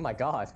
Oh my god.